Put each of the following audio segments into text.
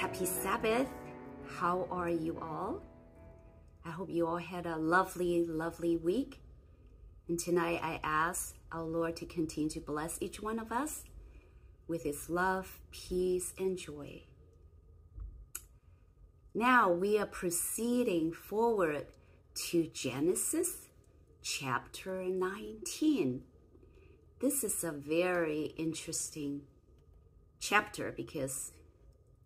Happy Sabbath. How are you all? I hope you all had a lovely, lovely week. And tonight I ask our Lord to continue to bless each one of us with his love, peace, and joy. Now we are proceeding forward to Genesis chapter 19. This is a very interesting chapter because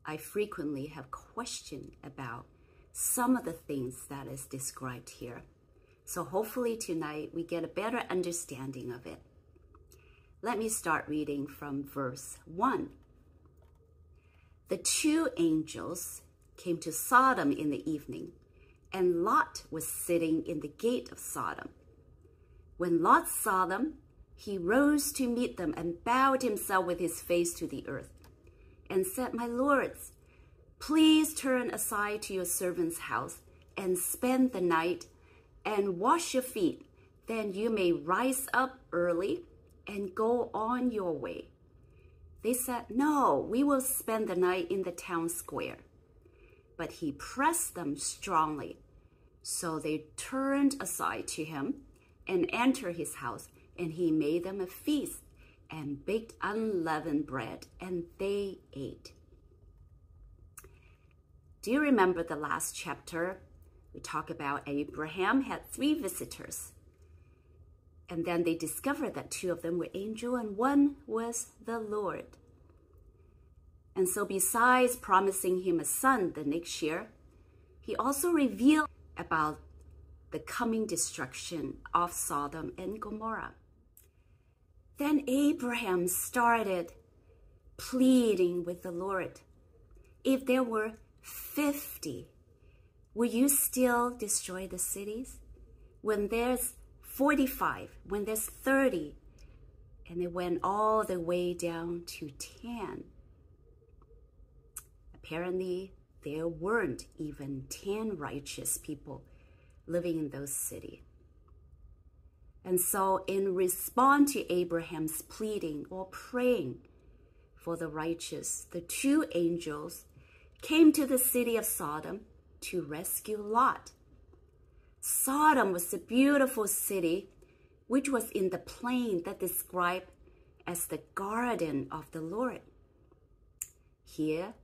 I frequently have questioned about some of the things that is described here. So hopefully tonight we get a better understanding of it. Let me start reading from verse 1. The two angels came to Sodom in the evening, and Lot was sitting in the gate of Sodom. When Lot saw them, he rose to meet them and bowed himself with his face to the earth and said, My lords, please turn aside to your servant's house and spend the night and wash your feet. Then you may rise up early and go on your way. They said, No, we will spend the night in the town square. But he pressed them strongly. So they turned aside to him and entered his house, and he made them a feast and baked unleavened bread, and they ate. Do you remember the last chapter? We talk about Abraham had three visitors. And then they discovered that two of them were angel and one was the Lord. And so besides promising him a son the next year, he also revealed about the coming destruction of Sodom and Gomorrah. Then Abraham started pleading with the Lord. If there were 50, would you still destroy the cities? When there's 45, when there's 30, and it went all the way down to 10. Apparently, there weren't even 10 righteous people living in those cities. And so, in response to Abraham's pleading or praying for the righteous, the two angels came to the city of Sodom to rescue Lot. Sodom was a beautiful city which was in the plain that described as the garden of the Lord. Here,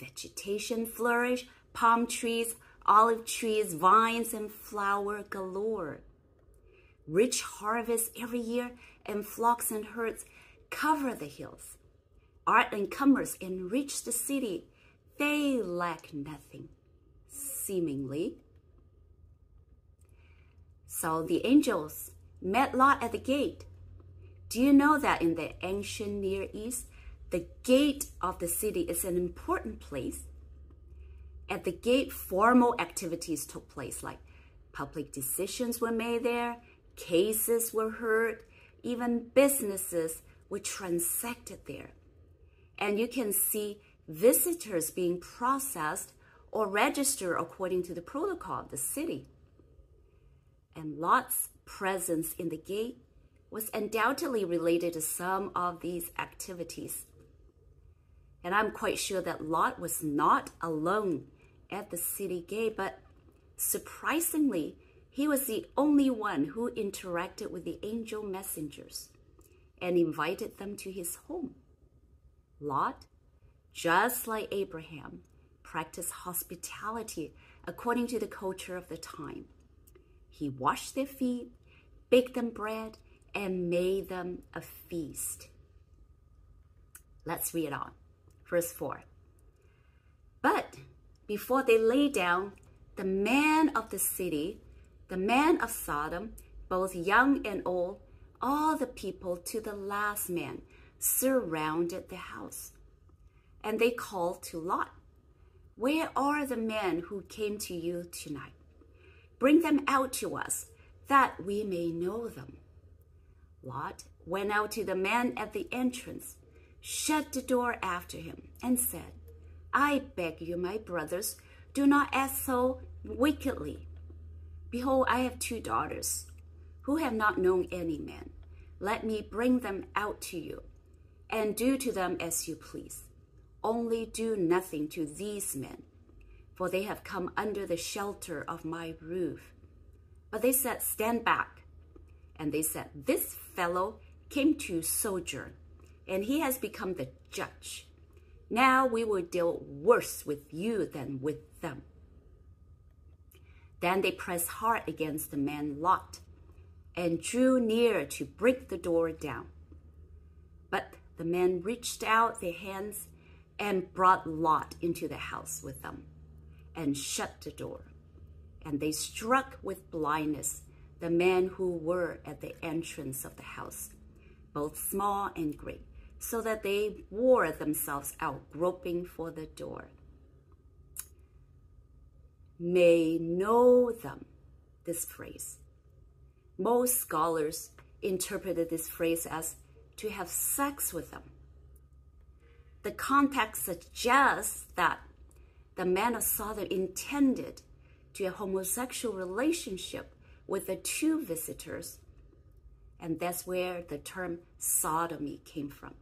vegetation flourished, palm trees, olive trees, vines, and flower galore rich harvests every year, and flocks and herds cover the hills. Art and commerce enrich the city. They lack nothing, seemingly. So the angels met Lot at the gate. Do you know that in the ancient Near East, the gate of the city is an important place? At the gate, formal activities took place, like public decisions were made there, Cases were heard, even businesses were transacted there. And you can see visitors being processed or registered according to the protocol of the city. And Lot's presence in the gate was undoubtedly related to some of these activities. And I'm quite sure that Lot was not alone at the city gate, but surprisingly, he was the only one who interacted with the angel messengers and invited them to his home. Lot, just like Abraham, practiced hospitality according to the culture of the time. He washed their feet, baked them bread, and made them a feast. Let's read on. Verse 4. But before they lay down, the man of the city the men of Sodom, both young and old, all the people to the last man, surrounded the house. And they called to Lot, Where are the men who came to you tonight? Bring them out to us, that we may know them. Lot went out to the man at the entrance, shut the door after him, and said, I beg you, my brothers, do not act so wickedly. Behold, I have two daughters who have not known any man. Let me bring them out to you, and do to them as you please. only do nothing to these men, for they have come under the shelter of my roof. But they said, Stand back. And they said, This fellow came to sojourn, and he has become the judge. Now we will deal worse with you than with them. Then they pressed hard against the man Lot and drew near to break the door down. But the men reached out their hands and brought Lot into the house with them and shut the door. And they struck with blindness the men who were at the entrance of the house, both small and great, so that they wore themselves out groping for the door. May know them, this phrase. Most scholars interpreted this phrase as to have sex with them. The context suggests that the man of Sodom intended to a homosexual relationship with the two visitors, and that's where the term sodomy came from.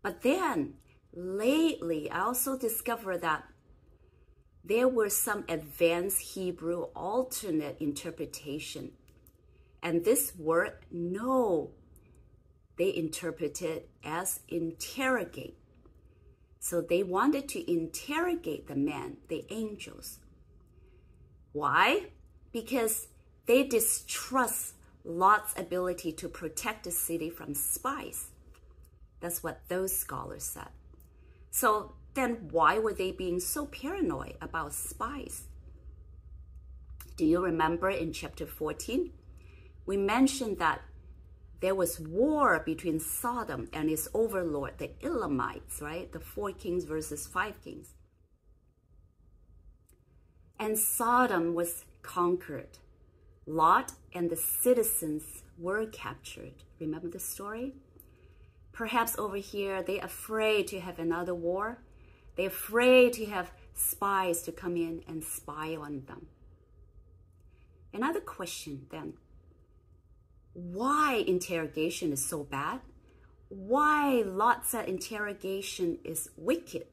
But then, lately, I also discovered that there were some advanced Hebrew alternate interpretation. And this word know they interpreted as interrogate. So they wanted to interrogate the men, the angels. Why? Because they distrust Lot's ability to protect the city from spies. That's what those scholars said. So then why were they being so paranoid about spies? Do you remember in chapter 14? We mentioned that there was war between Sodom and its overlord, the Elamites, right? The four kings versus five kings. And Sodom was conquered. Lot and the citizens were captured. Remember the story? Perhaps over here, they're afraid to have another war. They're afraid to have spies to come in and spy on them. Another question then why interrogation is so bad, why lots of interrogation is wicked.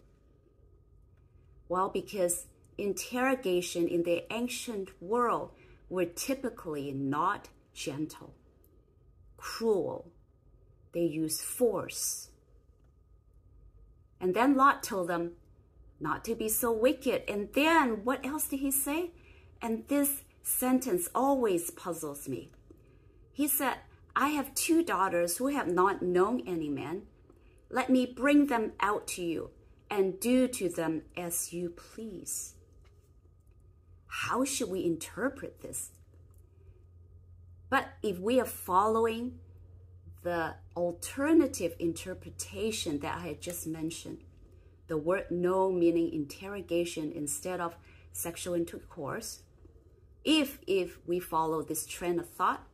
Well, because interrogation in the ancient world were typically not gentle, cruel. They use force. And then Lot told them not to be so wicked. And then what else did he say? And this sentence always puzzles me. He said, I have two daughters who have not known any man. Let me bring them out to you and do to them as you please. How should we interpret this? But if we are following the alternative interpretation that I had just mentioned, the word know meaning interrogation instead of sexual intercourse, if if we follow this trend of thought,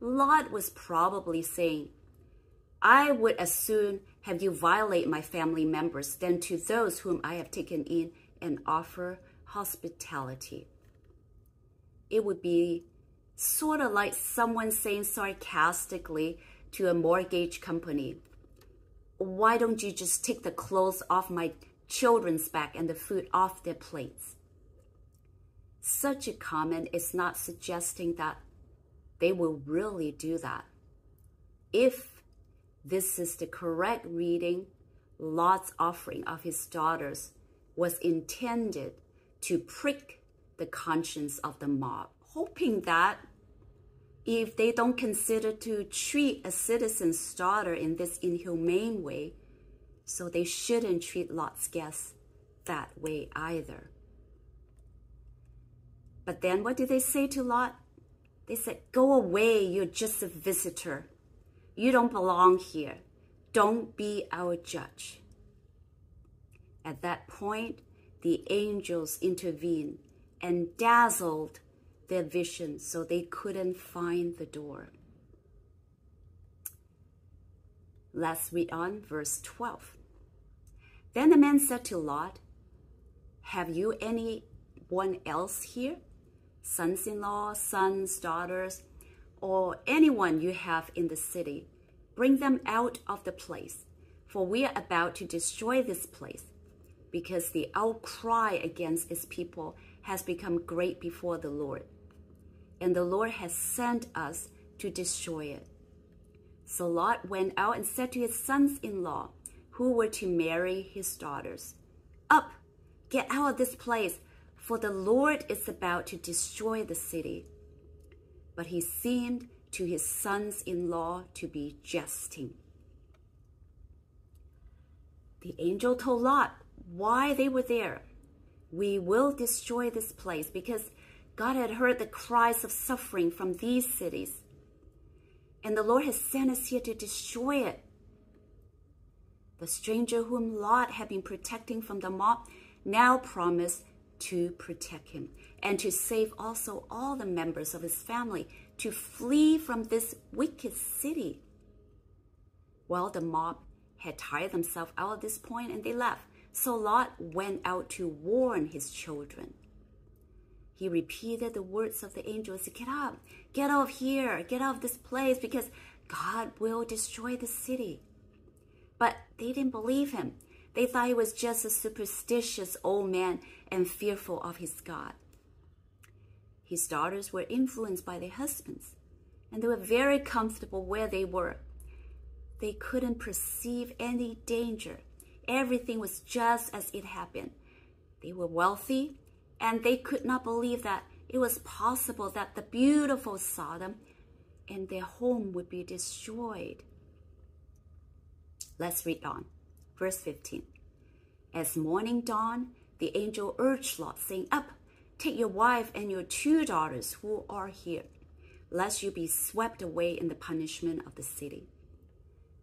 Lot was probably saying, I would as soon have you violate my family members than to those whom I have taken in and offer hospitality. It would be sort of like someone saying sarcastically to a mortgage company, Why don't you just take the clothes off my children's back and the food off their plates? Such a comment is not suggesting that they will really do that. If this is the correct reading, Lot's offering of his daughters was intended to prick the conscience of the mob, hoping that if they don't consider to treat a citizen's daughter in this inhumane way, so they shouldn't treat Lot's guests that way either. But then what did they say to Lot? They said, Go away, you're just a visitor. You don't belong here. Don't be our judge. At that point, the angels intervened and dazzled their vision so they couldn't find the door. Let's read on verse 12. Then the man said to Lot, Have you anyone else here? sons in law, sons, daughters, or anyone you have in the city. Bring them out of the place, for we are about to destroy this place, because the outcry against its people has become great before the Lord, and the Lord has sent us to destroy it. So Lot went out and said to his sons in law, who were to marry his daughters, Up, get out of this place, for the Lord is about to destroy the city. But he seemed to his sons in law to be jesting. The angel told Lot why they were there. We will destroy this place because God had heard the cries of suffering from these cities. And the Lord has sent us here to destroy it. The stranger whom Lot had been protecting from the mob now promised to protect him and to save also all the members of his family to flee from this wicked city. Well, the mob had tired themselves out at this point and they left. So Lot went out to warn his children. He repeated the words of the angels Get up, get out of here, get out of this place because God will destroy the city. But they didn't believe him. They thought he was just a superstitious old man and fearful of his God. His daughters were influenced by their husbands, and they were very comfortable where they were. They couldn't perceive any danger. Everything was just as it happened. They were wealthy, and they could not believe that it was possible that the beautiful Sodom and their home would be destroyed. Let's read on. Verse 15. As morning dawned, the angel urged Lot, saying, Up, take your wife and your two daughters who are here, lest you be swept away in the punishment of the city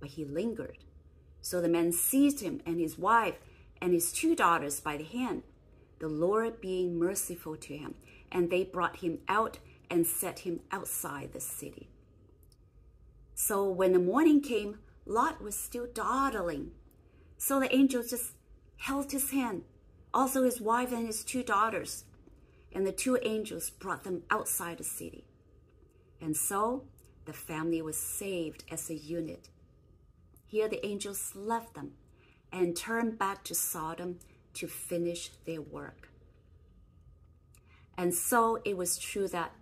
but he lingered. So the man seized him and his wife and his two daughters by the hand, the Lord being merciful to him. And they brought him out and set him outside the city. So when the morning came, Lot was still dawdling. So the angel just held his hand, also his wife and his two daughters. And the two angels brought them outside the city. And so the family was saved as a unit here the angels left them and turned back to Sodom to finish their work. And so it was true that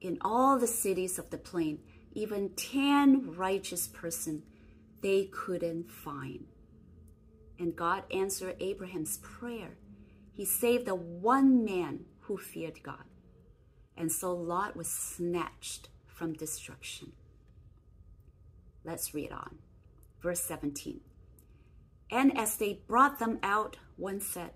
in all the cities of the plain, even 10 righteous person they couldn't find. And God answered Abraham's prayer. He saved the one man who feared God. And so Lot was snatched from destruction. Let's read on verse 17. And as they brought them out, one said,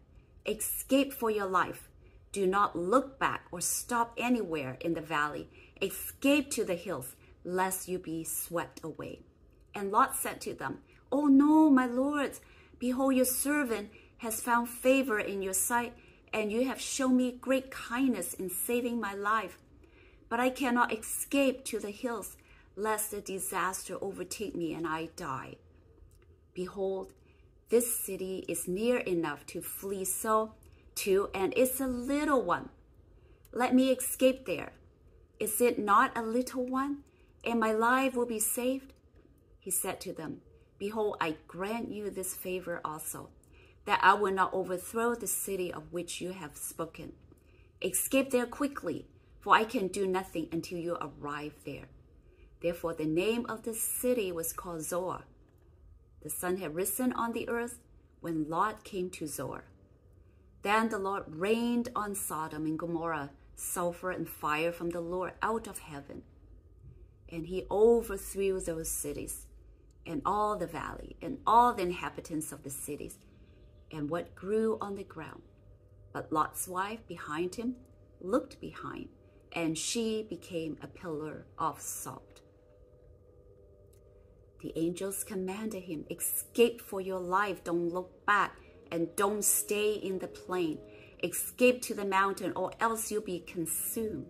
Escape for your life. Do not look back or stop anywhere in the valley. Escape to the hills, lest you be swept away. And Lot said to them, Oh no, my lords, behold, your servant has found favor in your sight, and you have shown me great kindness in saving my life. But I cannot escape to the hills, lest the disaster overtake me and I die. Behold, this city is near enough to flee so to, and it's a little one. Let me escape there. Is it not a little one? And my life will be saved? He said to them, Behold, I grant you this favor also, that I will not overthrow the city of which you have spoken. Escape there quickly, for I can do nothing until you arrive there. Therefore, the name of the city was called Zoar. The sun had risen on the earth when Lot came to Zoar. Then the Lord rained on Sodom and Gomorrah sulfur and fire from the Lord out of heaven. And he overthrew those cities and all the valley and all the inhabitants of the cities and what grew on the ground. But Lot's wife behind him looked behind, and she became a pillar of salt. The angels commanded him, Escape for your life, don't look back, and don't stay in the plain. Escape to the mountain, or else you'll be consumed.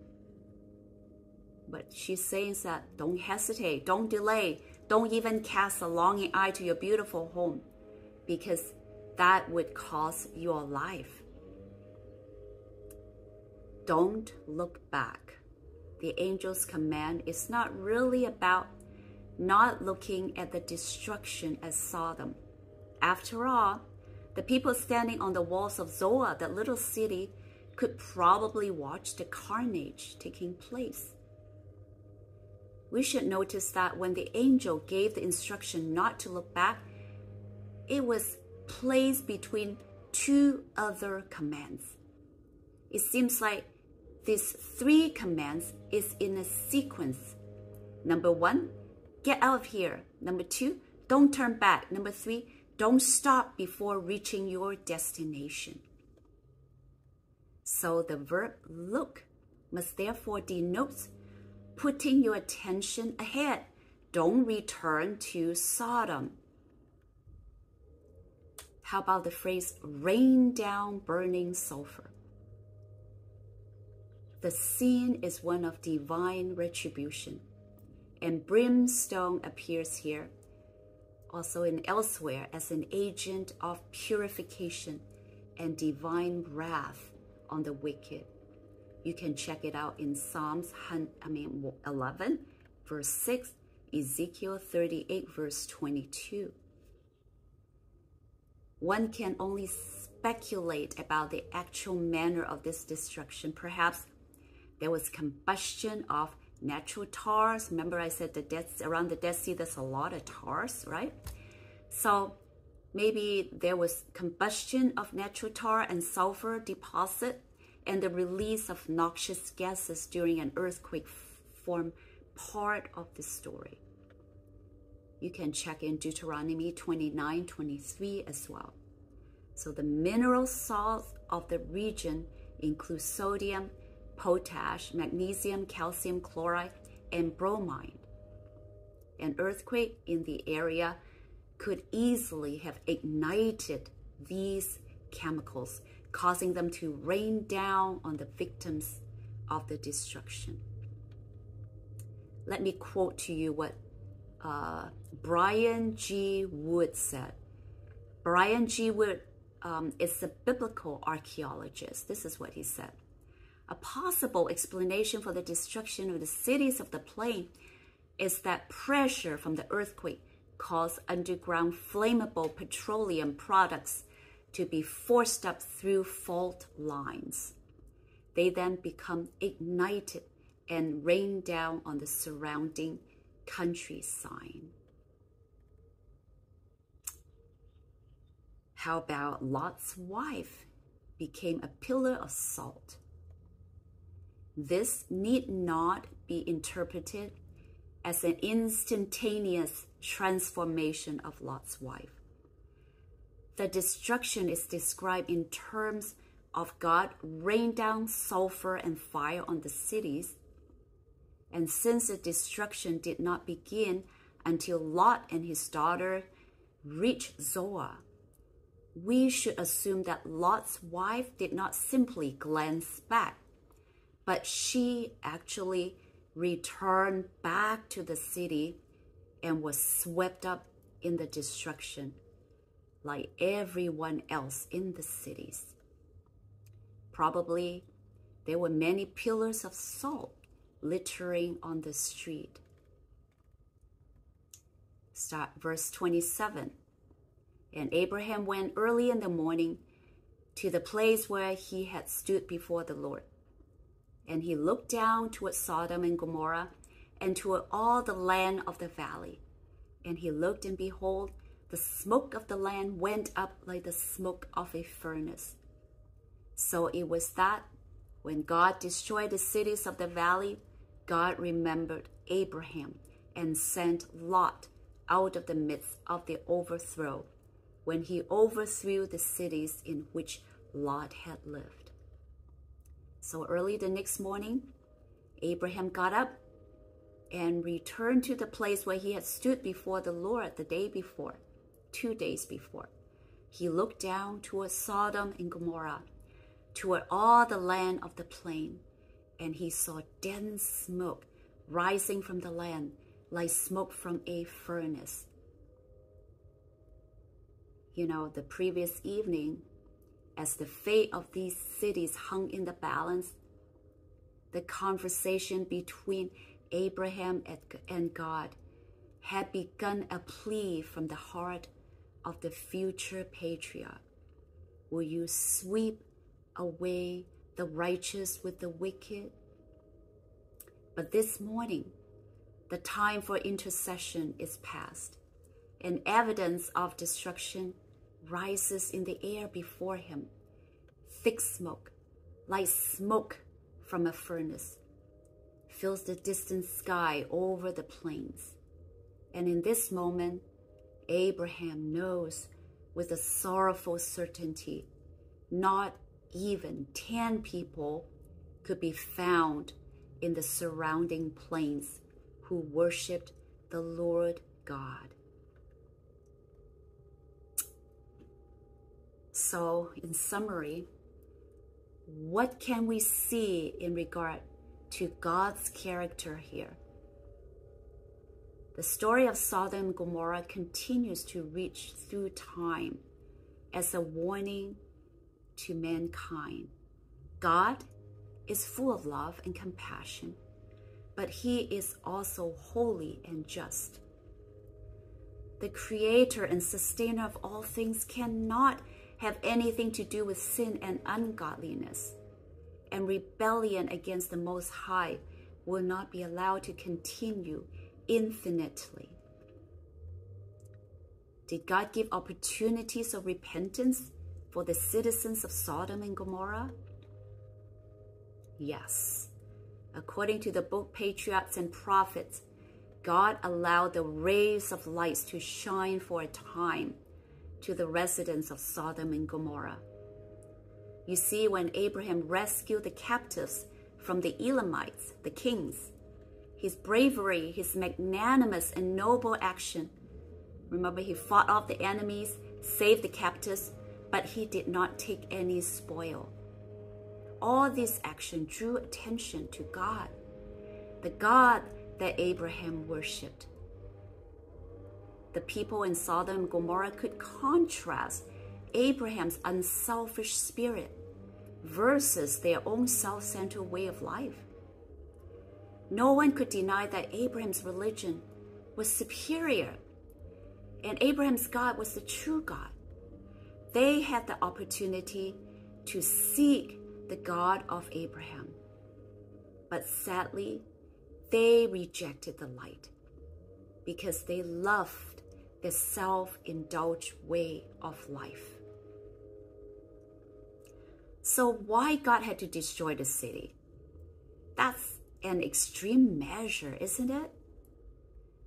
But she's saying that don't hesitate, don't delay, don't even cast a longing eye to your beautiful home, because that would cost your life. Don't look back. The angel's command is not really about not looking at the destruction as Sodom, After all, the people standing on the walls of Zoar, that little city, could probably watch the carnage taking place. We should notice that when the angel gave the instruction not to look back, it was placed between two other commands. It seems like these three commands is in a sequence. Number one, get out of here. Number two, don't turn back. Number three, don't stop before reaching your destination. So the verb look must therefore denote putting your attention ahead. Don't return to Sodom. How about the phrase rain down burning sulfur? The scene is one of divine retribution, and brimstone appears here, also in elsewhere, as an agent of purification and divine wrath on the wicked. You can check it out in Psalms I mean 11, verse 6, Ezekiel 38, verse 22. One can only speculate about the actual manner of this destruction. Perhaps there was combustion of natural tars. Remember I said the Dead, around the Dead Sea, there's a lot of tars, right? So maybe there was combustion of natural tar and sulfur deposit and the release of noxious gases during an earthquake form part of the story. You can check in Deuteronomy 29, 23 as well. So the mineral salts of the region include sodium, potash, magnesium, calcium chloride, and bromide. An earthquake in the area could easily have ignited these chemicals, causing them to rain down on the victims of the destruction. Let me quote to you what uh, Bryant G. Wood said. Bryant G. Wood um, is a biblical archaeologist. This is what he said. A possible explanation for the destruction of the cities of the plain is that pressure from the earthquake caused underground flammable petroleum products to be forced up through fault lines. They then become ignited and rain down on the surrounding countryside. How about Lot's wife became a pillar of salt? This need not be interpreted as an instantaneous transformation of Lot's wife. The destruction is described in terms of God rain down sulfur and fire on the cities. And since the destruction did not begin until Lot and his daughter reached Zoar, we should assume that Lot's wife did not simply glance back but she actually returned back to the city and was swept up in the destruction like everyone else in the cities. Probably there were many pillars of salt littering on the street. Start verse 27. And Abraham went early in the morning to the place where he had stood before the Lord and he looked down toward Sodom and Gomorrah and toward all the land of the valley. And he looked, and behold, the smoke of the land went up like the smoke of a furnace. So it was that when God destroyed the cities of the valley, God remembered Abraham and sent Lot out of the midst of the overthrow when he overthrew the cities in which Lot had lived. So early the next morning, Abraham got up and returned to the place where he had stood before the Lord the day before, two days before. He looked down toward Sodom and Gomorrah, toward all the land of the plain, and he saw dense smoke rising from the land like smoke from a furnace. You know, the previous evening, as the fate of these cities hung in the balance, the conversation between Abraham and God had begun a plea from the heart of the future patriarch? Will you sweep away the righteous with the wicked? But this morning, the time for intercession is past, and evidence of destruction rises in the air before him. Thick smoke, like smoke from a furnace, fills the distant sky over the plains. And in this moment, Abraham knows with a sorrowful certainty not even 10 people could be found in the surrounding plains who worshiped the Lord God. So, in summary, what can we see in regard to God's character here? The story of Sodom and Gomorrah continues to reach through time as a warning to mankind. God is full of love and compassion, but He is also holy and just. The creator and sustainer of all things cannot have anything to do with sin and ungodliness, and rebellion against the Most High will not be allowed to continue infinitely. Did God give opportunities of repentance for the citizens of Sodom and Gomorrah? Yes. According to the book Patriarchs and Prophets, God allowed the rays of lights to shine for a time to the residents of Sodom and Gomorrah. You see, when Abraham rescued the captives from the Elamites, the kings, his bravery, his magnanimous and noble action. Remember, he fought off the enemies, saved the captives, but he did not take any spoil. All this action drew attention to God, the God that Abraham worshipped the people in Sodom and Gomorrah could contrast Abraham's unselfish spirit versus their own self centered way of life. No one could deny that Abraham's religion was superior and Abraham's God was the true God. They had the opportunity to seek the God of Abraham. But sadly, they rejected the light because they loved the self-indulged way of life. So why God had to destroy the city? That's an extreme measure, isn't it?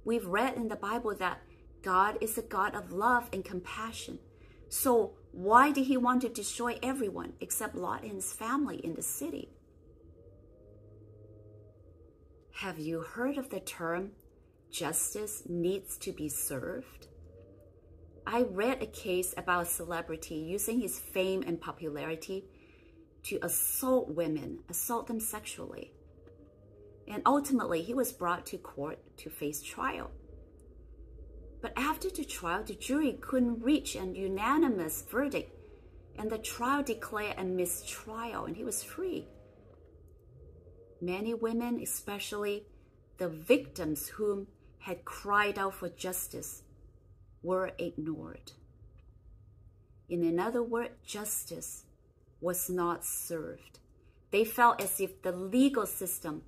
We've read in the Bible that God is a God of love and compassion. So why did he want to destroy everyone except Lot and his family in the city? Have you heard of the term justice needs to be served? I read a case about a celebrity using his fame and popularity to assault women, assault them sexually. And ultimately, he was brought to court to face trial. But after the trial, the jury couldn't reach an unanimous verdict, and the trial declared a mistrial, and he was free. Many women, especially the victims whom had cried out for justice were ignored. In another word, justice was not served. They felt as if the legal system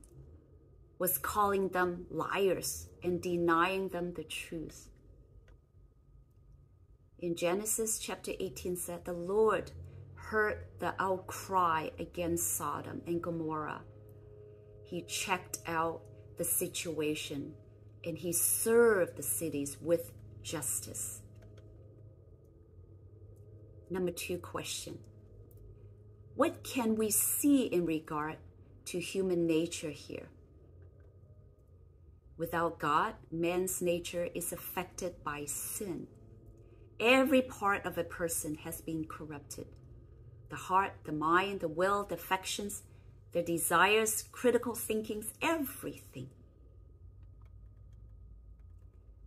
was calling them liars and denying them the truth. In Genesis chapter 18 said, the Lord heard the outcry against Sodom and Gomorrah. He checked out the situation and he served the cities with justice. Number two question. What can we see in regard to human nature here? Without God, man's nature is affected by sin. Every part of a person has been corrupted. The heart, the mind, the will, the affections, the desires, critical thinkings, everything.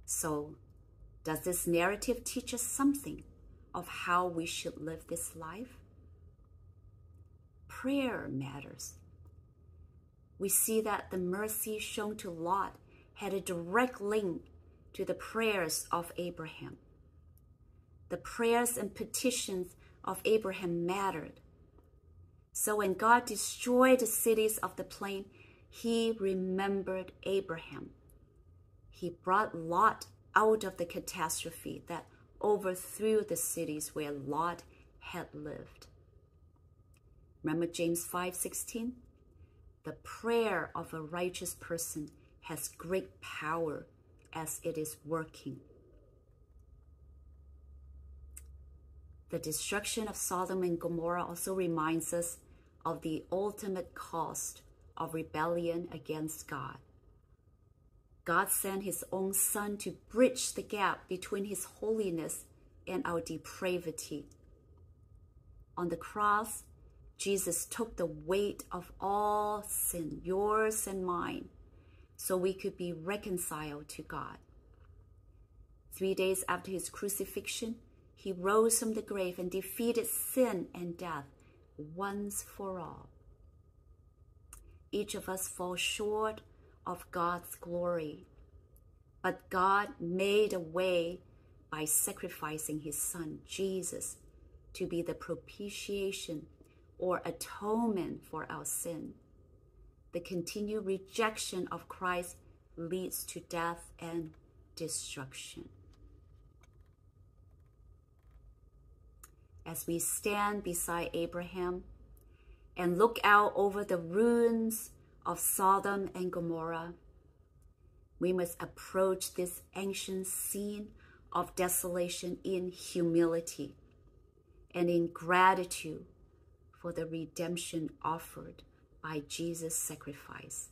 So, does this narrative teach us something of how we should live this life? Prayer matters. We see that the mercy shown to Lot had a direct link to the prayers of Abraham. the prayers and petitions of Abraham mattered. So when God destroyed the cities of the plain, he remembered Abraham. He brought Lot out of the catastrophe that overthrew the cities where Lot had lived. Remember James 5:16? The prayer of a righteous person has great power as it is working. The destruction of Sodom and Gomorrah also reminds us of the ultimate cost of rebellion against God. God sent his own son to bridge the gap between his holiness and our depravity. On the cross, Jesus took the weight of all sin, yours and mine, so we could be reconciled to God. Three days after his crucifixion, he rose from the grave and defeated sin and death once for all. Each of us falls short of God's glory. But God made a way by sacrificing his son, Jesus, to be the propitiation or atonement for our sin. The continued rejection of Christ leads to death and destruction. As we stand beside Abraham and look out over the ruins of Sodom and Gomorrah. We must approach this ancient scene of desolation in humility and in gratitude for the redemption offered by Jesus' sacrifice.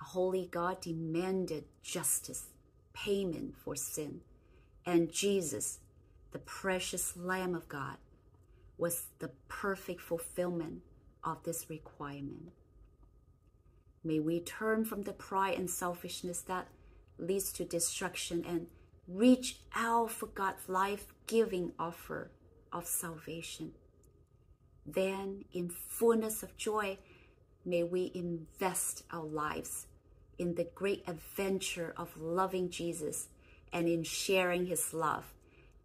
A holy God demanded justice, payment for sin, and Jesus, the precious Lamb of God, was the perfect fulfillment of this requirement. May we turn from the pride and selfishness that leads to destruction and reach out for God's life giving offer of salvation. Then, in fullness of joy, may we invest our lives in the great adventure of loving Jesus and in sharing his love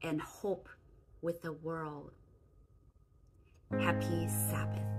and hope with the world. Happy Sabbath.